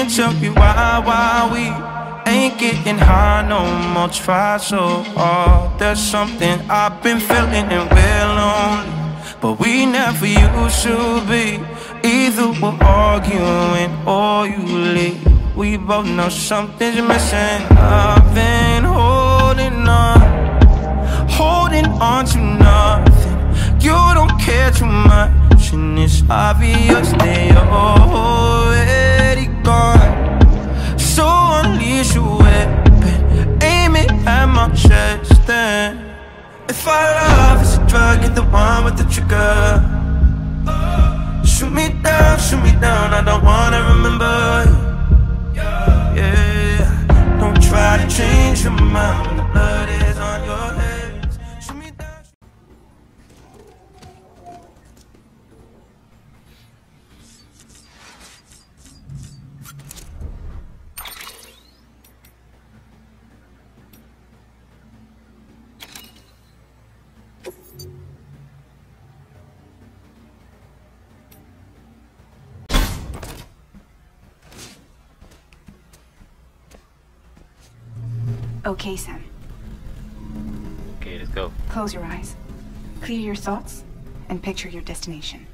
Can't tell you why, why we ain't getting high no more. Try so hard. There's something I've been feeling and we're lonely. But we never used to be. Either we're arguing or you leave. We both know something's missing. I've been holding on, holding on to nothing. You don't care too much, and it's obvious that you're gone. So unleash your weapon, aim it at my chest, then. If our love is a drug, you're the one with the trigger. Shoot me down, shoot me down, I don't wanna remember. Yeah, don't try to change your mind Okay, Sam. Okay, let's go. Close your eyes. Clear your thoughts and picture your destination.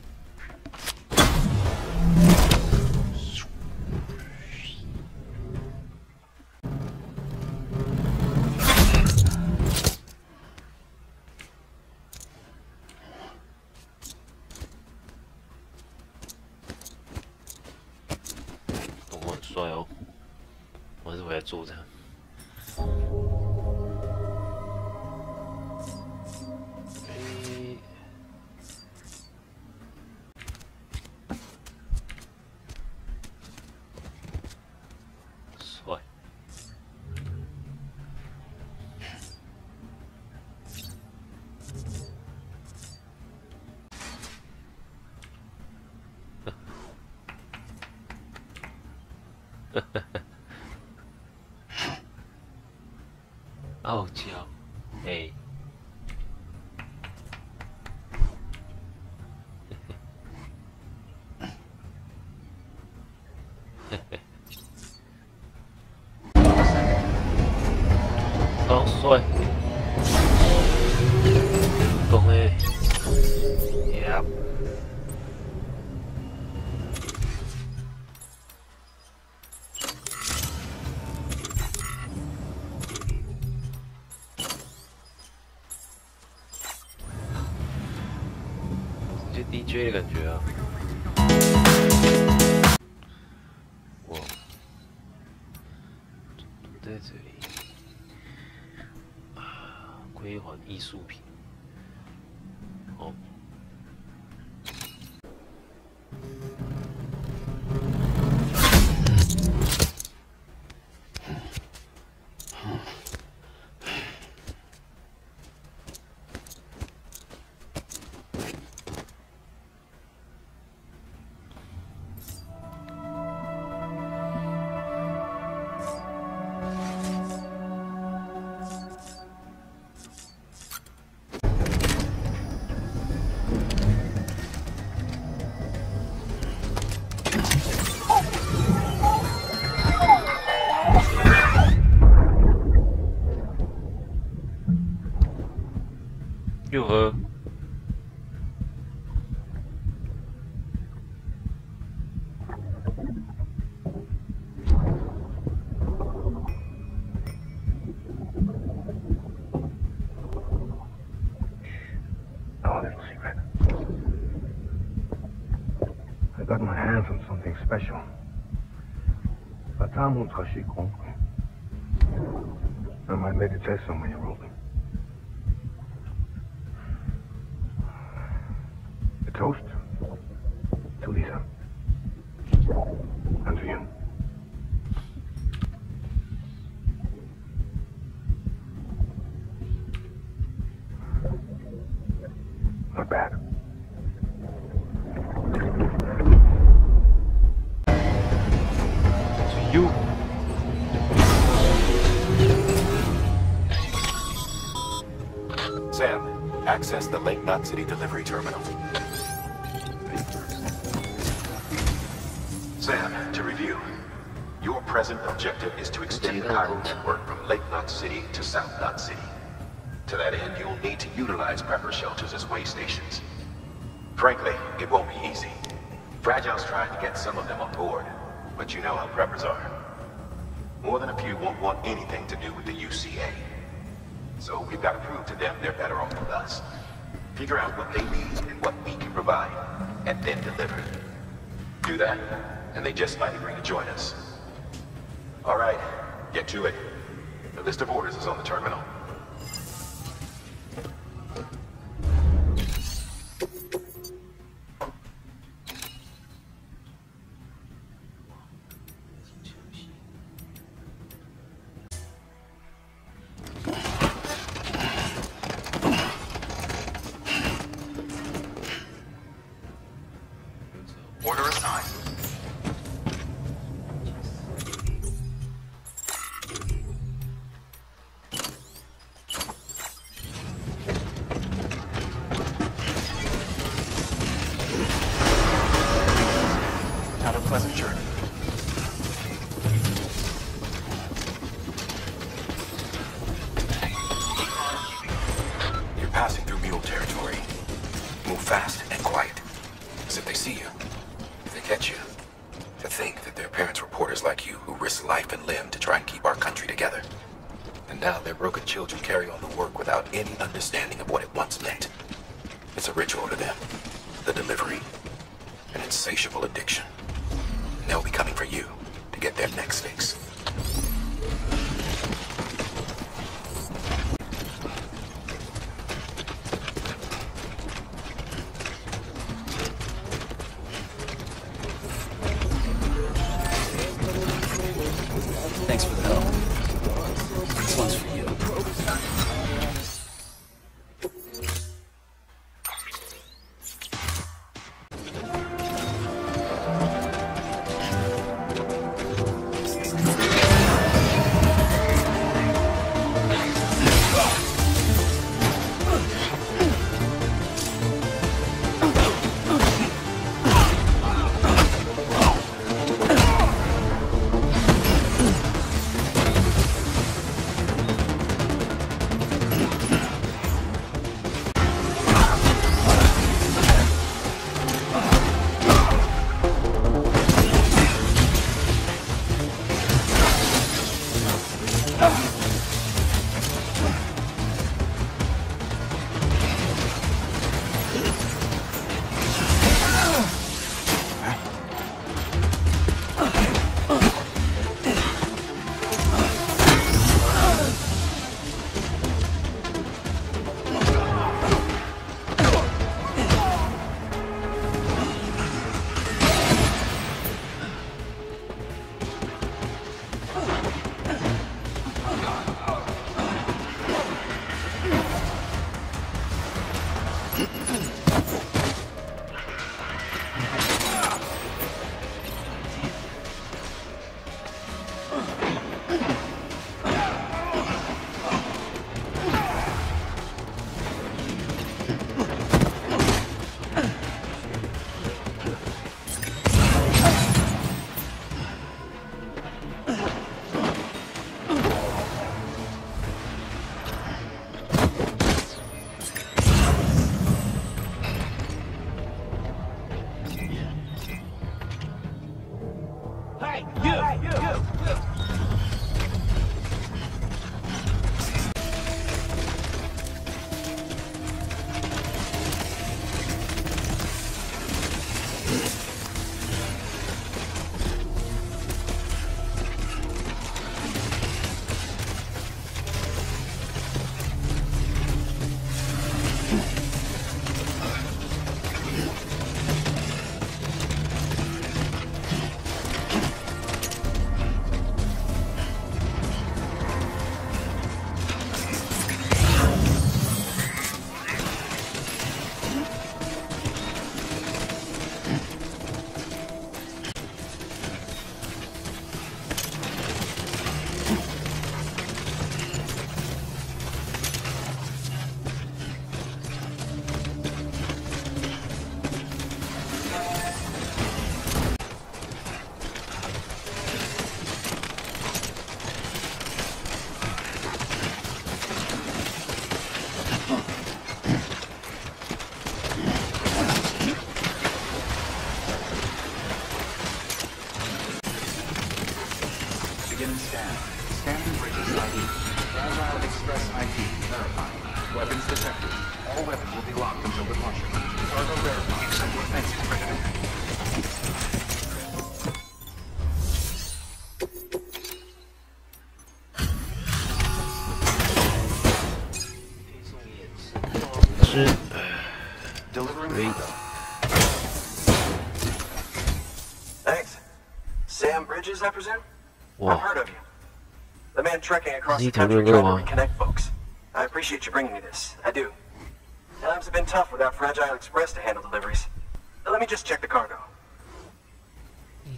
Xong xuôi Công nghệ Yep dạ. 艺术品。Batamu Tashikon. I might make a test on when you're rolling. do with the UCA. So we've got to prove to them they're better off with us. Figure out what they need and what we can provide, and then deliver. Do that, and they just might agree to join us. All right, get to it. The list of orders is on the terminal. I presume? Whoa. I've heard of you. The man trekking across the country trying to reconnect folks. I appreciate you bringing me this. I do. Times have been tough without Fragile Express to handle deliveries. But let me just check the cargo.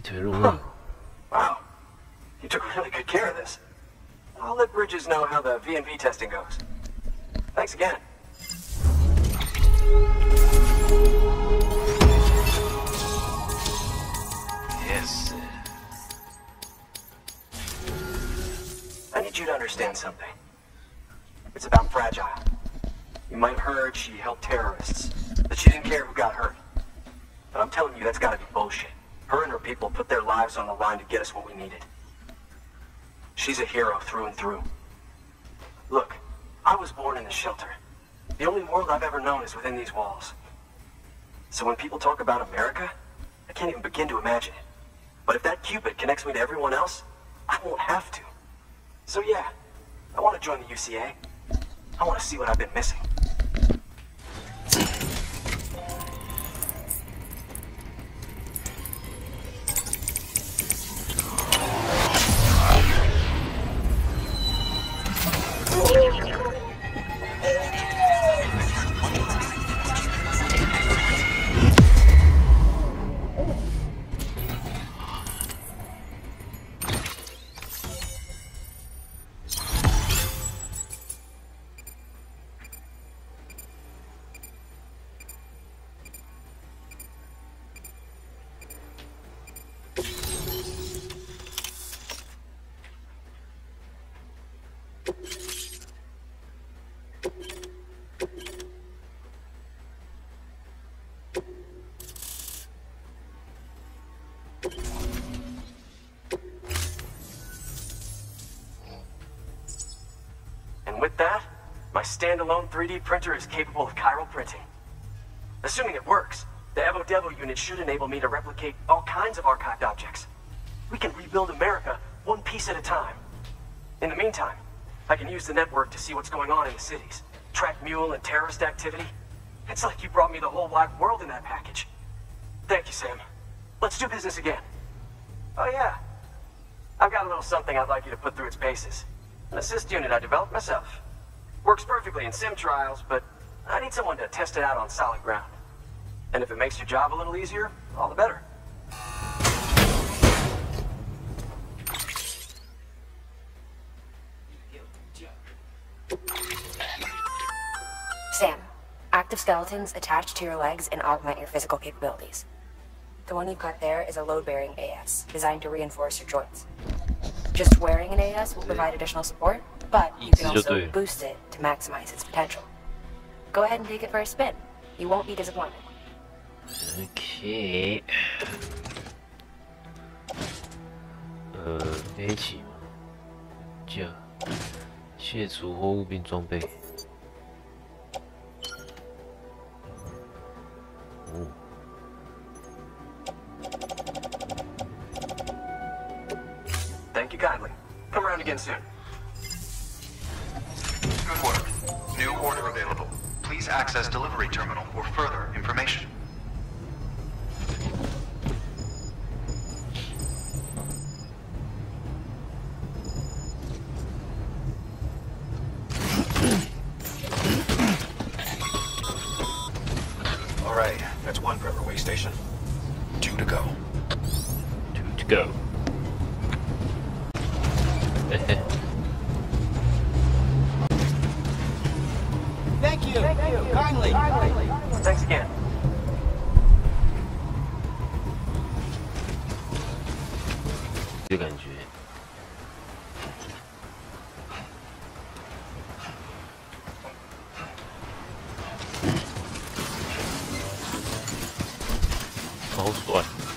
Huh. Wow. You took really good care of this. I'll let Bridges know how the V&V testing goes. Thanks again. Understand something. It's about Fragile. You might have heard she helped terrorists, that she didn't care who got hurt. But I'm telling you, that's gotta be bullshit. Her and her people put their lives on the line to get us what we needed. She's a hero through and through. Look, I was born in the shelter. The only world I've ever known is within these walls. So when people talk about America, I can't even begin to imagine it. But if that Cupid connects me to everyone else, I won't have to. So yeah, I want to join the UCA. I want to see what I've been missing. With that, my standalone 3D printer is capable of chiral printing. Assuming it works, the Evo Devo unit should enable me to replicate all kinds of archived objects. We can rebuild America one piece at a time. In the meantime, I can use the network to see what's going on in the cities, track mule and terrorist activity. It's like you brought me the whole wide world in that package. Thank you, Sam. Let's do business again. Oh, yeah. I've got a little something I'd like you to put through its paces. An assist unit I developed myself. Works perfectly in sim trials, but I need someone to test it out on solid ground. And if it makes your job a little easier, all the better. Sam, active skeletons attach to your legs and augment your physical capabilities. The one you've got there is a load-bearing AS, designed to reinforce your joints. Just wearing an AS will provide additional support, but you can also 意思就对。 boost it to maximize its potential. Go ahead and take it for a spin. You won't be disappointed. OK，呃，A 起这卸除货物并装备。 aos góticos.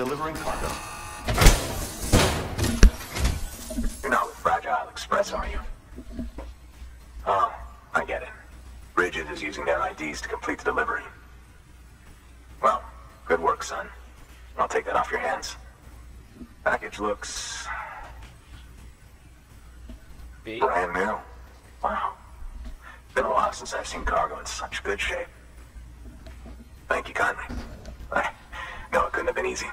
Delivering cargo. You're not with Fragile Express, are you? Oh, I get it. Bridges is using their IDs to complete the delivery. Well, good work, son. I'll take that off your hands. Package looks Big. brand new. Wow. Been a while since I've seen cargo in such good shape. Thank you kindly. I know it couldn't have been easy.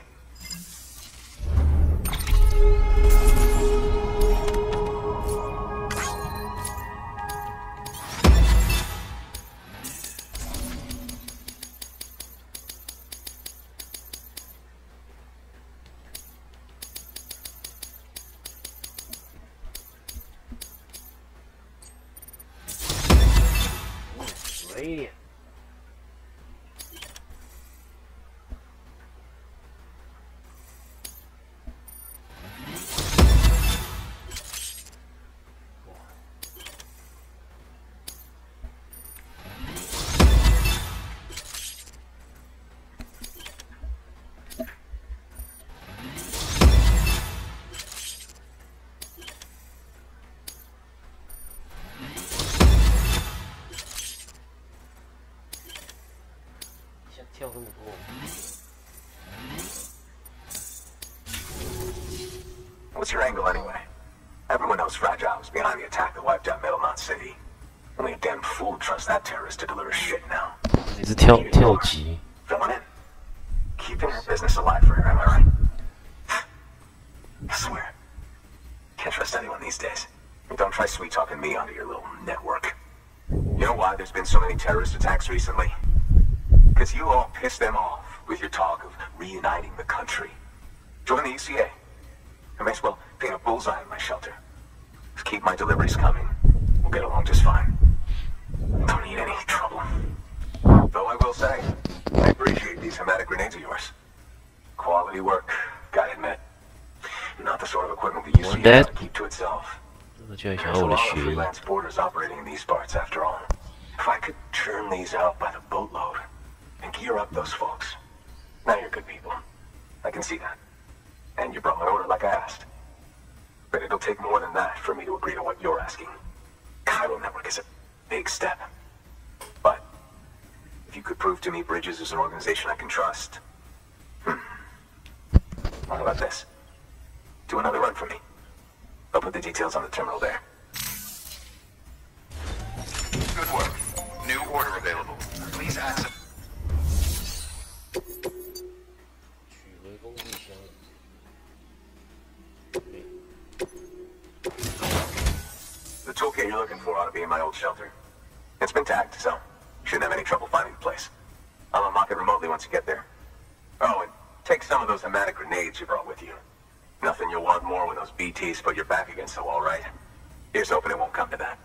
想跳这么多。 What's your angle anyway? Everyone knows Fragile was behind the attack that wiped out Middlemount City. Only a damn fool would trust that terrorist to deliver shit now. 你是跳跳级， Filling in. Keeping your business alive for her, am I right? I swear. Can't trust anyone these days. And don't try sweet talking me onto your little network. You know why there's been so many terrorist attacks recently? Because you all piss them off with your talk of reuniting the country. Join the UCA. I may as well paint a bullseye on my shelter. Just keep my deliveries coming. We'll get along just fine. Don't need any trouble. Though I will say, I appreciate these hematic grenades of yours. Quality work, gotta admit. Not the sort of equipment the UCA that? keep to itself. There's a lot of freelance porters operating in these parts after all. If I could churn these out by the boatload, gear up those folks. Now you're good people. I can see that. And you brought my order like I asked. But it'll take more than that for me to agree to what you're asking. Chiral Network is a big step. But if you could prove to me Bridges is an organization I can trust, hmm. How about this? Do another run for me. I'll put the details on the terminal there. Good work. New order available. Please access. Toolkit you're looking for ought to be in my old shelter. It's been tagged, so shouldn't have any trouble finding the place. I'll unlock it remotely once you get there. Oh, and take some of those hematic grenades you brought with you. Nothing you'll want more when those BTs put your back against the wall, right? Here's hoping it won't come to that.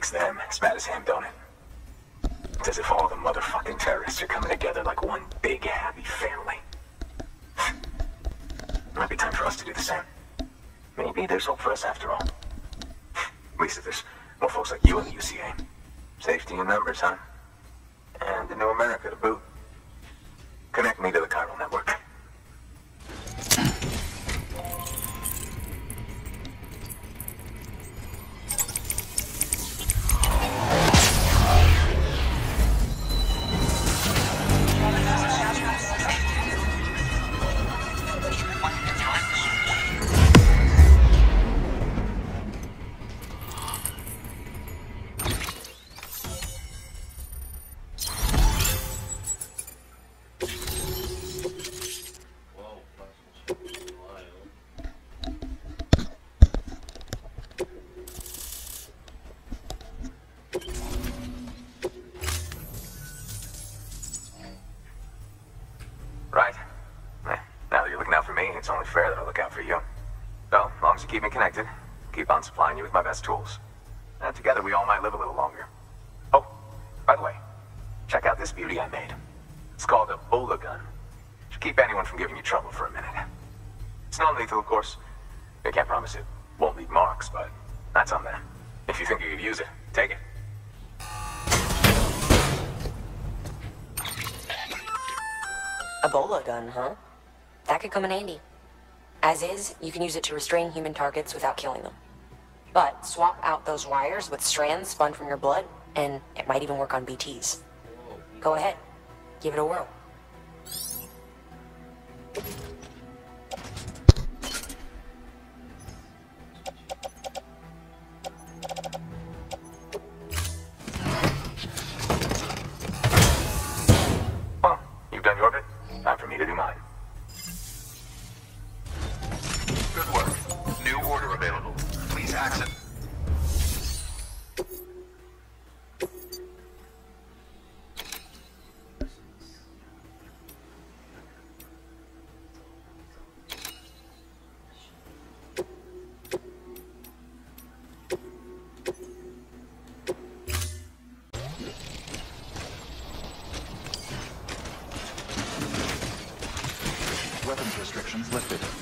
Makes them as bad as him, don't it? It's as if all the motherfucking terrorists are coming together like one big happy family. Might be time for us to do the same. Maybe there's hope for us after all. At least if there's more folks like you in the UCA. Safety in numbers, huh? And a new America to boot. Connect me to the it's only fair that I look out for you. So, as long as you keep me connected, keep on supplying you with my best tools. And together we all might live a little longer. Oh, by the way, check out this beauty I made. It's called a Bola gun. Should keep anyone from giving you trouble for a minute. It's non-lethal, of course. I can't promise it won't leave marks, but that's on them. If you think you could use it, take it. A bola gun, huh? That could come in handy. As is, you can use it to restrain human targets without killing them. But swap out those wires with strands spun from your blood, and it might even work on BTs. Go ahead. Give it a whirl. Lifted.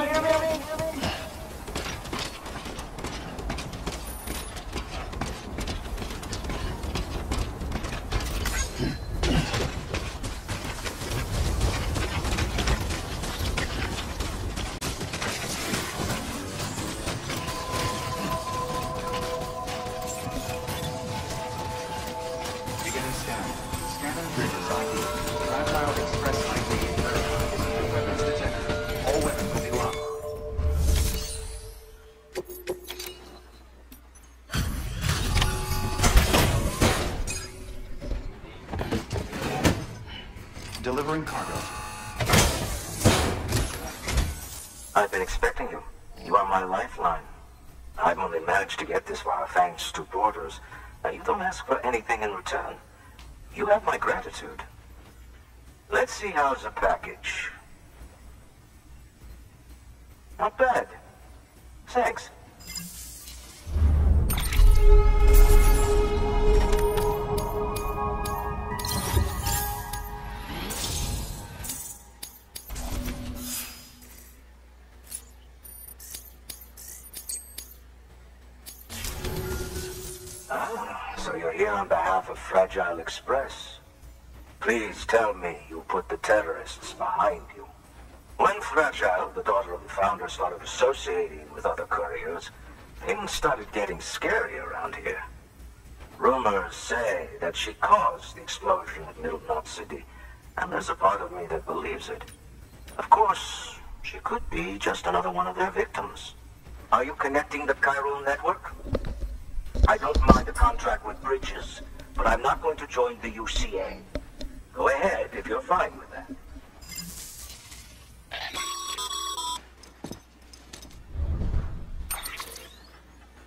Beginning get this far thanks to porters, and you don't ask for anything in return. You have my gratitude. Let's see how's the package. So you're here on behalf of Fragile Express. Please tell me you put the terrorists behind you. When Fragile, the daughter of the founder, started associating with other couriers, things started getting scary around here. Rumors say that she caused the explosion at Middle Knot City, and there's a part of me that believes it. Of course, she could be just another one of their victims. Are you connecting the chiral network? I don't mind a contract with Bridges, but I'm not going to join the UCA. Go ahead if you're fine with that.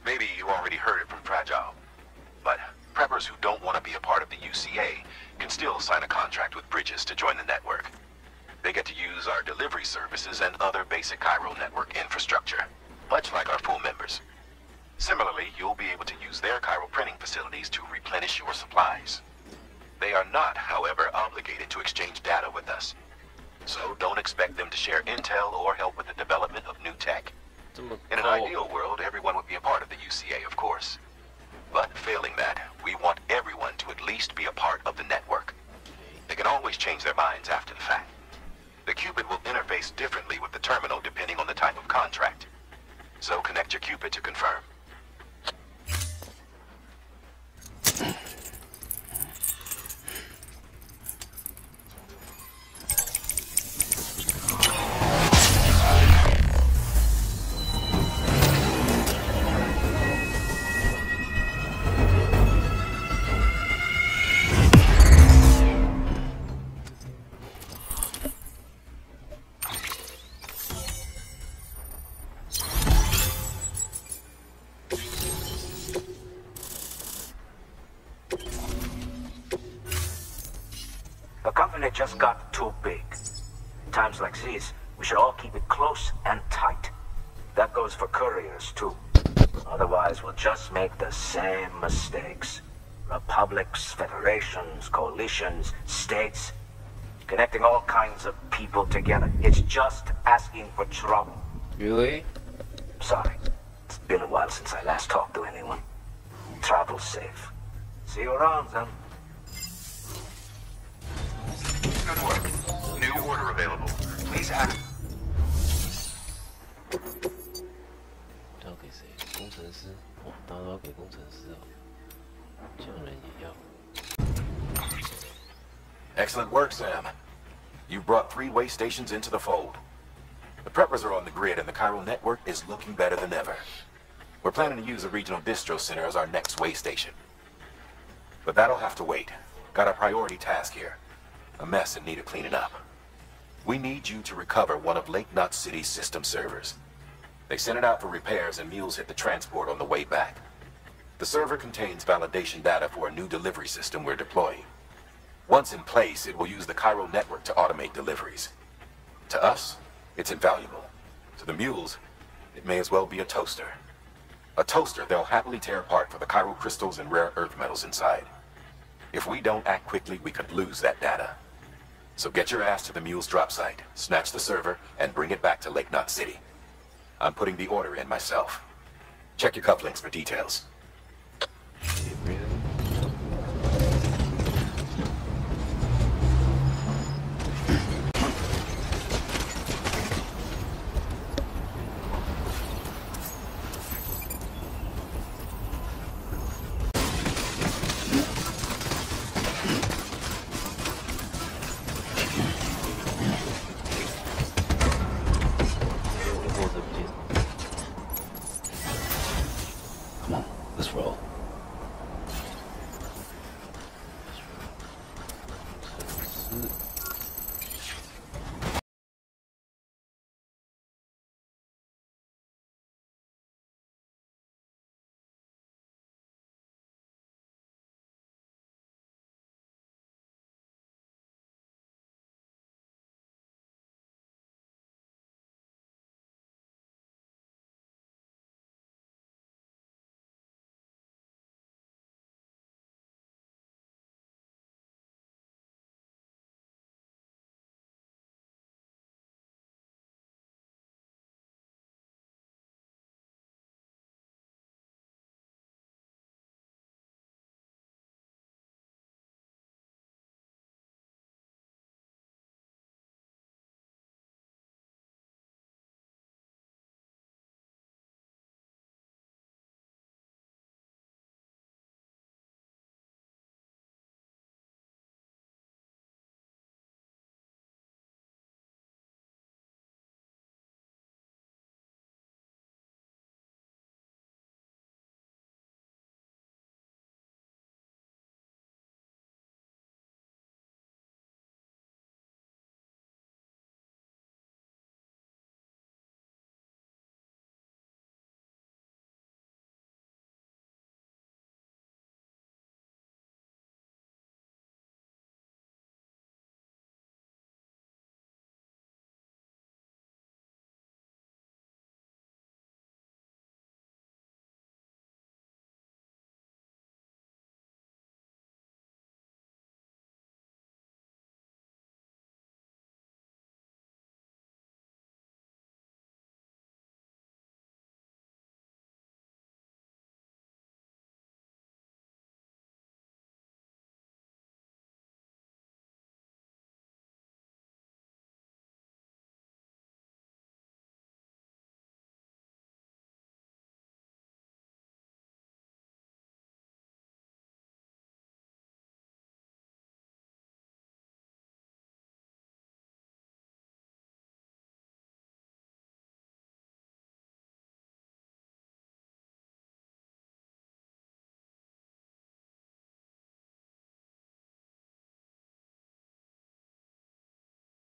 Maybe you already heard it from Fragile. But preppers who don't want to be a part of the UCA can still sign a contract with Bridges to join the network. They get to use our delivery services and other basic chiral network infrastructure, much like our full members. Similarly, you'll be able to use their chiral printing facilities to replenish your supplies. They are not, however, obligated to exchange data with us. So don't expect them to share intel or help with the development of new tech. In an ideal world, everyone would be a part of the UCA, of course. But failing that, we want everyone to at least be a part of the network. They can always change their minds after the fact. The Q-pid will interface differently with the terminal depending on the type of contract. So connect your Q-pid to confirm. Federations, coalitions, states, connecting all kinds of people together. It's just asking for trouble. Really? Sorry. It's been a while since I last talked to anyone. Travel safe. See you around, then. Good work. New order available. Please act. Excellent work, Sam. You've brought three way stations into the fold. The preppers are on the grid and the chiral network is looking better than ever. We're planning to use the regional distro center as our next way station. But that'll have to wait. Got a priority task here. A mess in need of cleaning up. We need you to recover one of Lake Knot City's system servers. They sent it out for repairs and mules hit the transport on the way back. The server contains validation data for a new delivery system we're deploying. Once in place, it will use the Chiral network to automate deliveries. To us, it's invaluable. To the mules, it may as well be a toaster. A toaster they'll happily tear apart for the chiral crystals and rare earth metals inside. If we don't act quickly, we could lose that data. So get your ass to the mule's drop site, snatch the server, and bring it back to Lake Knot City. I'm putting the order in myself. Check your cufflinks for details.